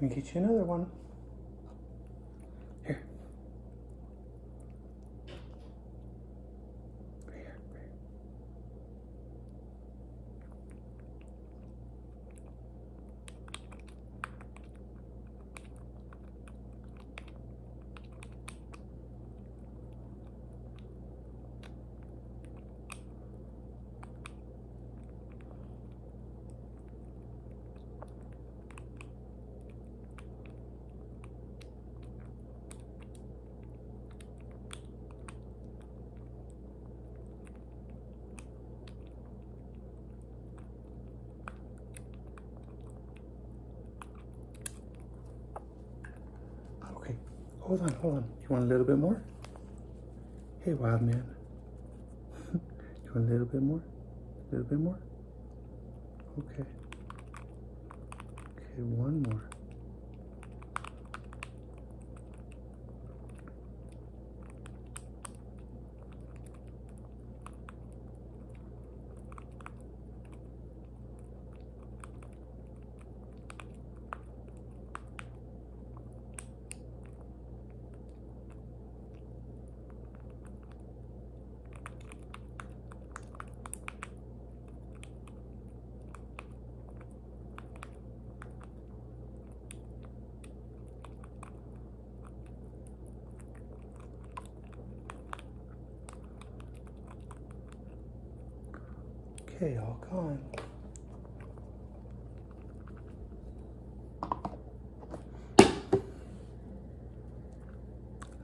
Let me get you another one. Hold on, hold on. You want a little bit more? Hey, wild man. you want a little bit more? A little bit more? Okay. Okay, one more. Okay, all gone.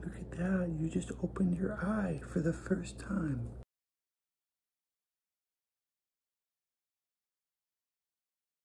Look at that, you just opened your eye for the first time.